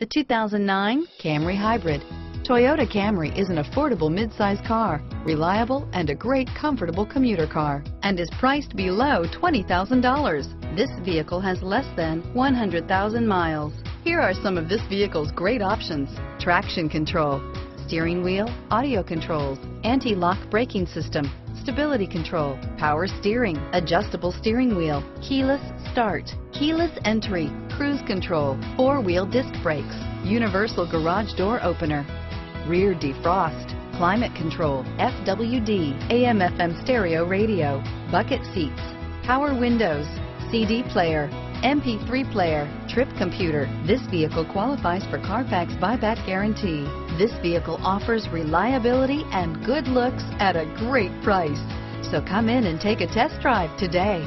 The 2009 Camry Hybrid. Toyota Camry is an affordable midsize car, reliable and a great comfortable commuter car, and is priced below $20,000. This vehicle has less than 100,000 miles. Here are some of this vehicle's great options. Traction control, steering wheel, audio controls, anti-lock braking system, stability control, power steering, adjustable steering wheel, keyless start, keyless entry, cruise control, four-wheel disc brakes, universal garage door opener, rear defrost, climate control, FWD, AM FM stereo radio, bucket seats, power windows, CD player, MP3 player, trip computer. This vehicle qualifies for Carfax buyback guarantee. This vehicle offers reliability and good looks at a great price. So come in and take a test drive today.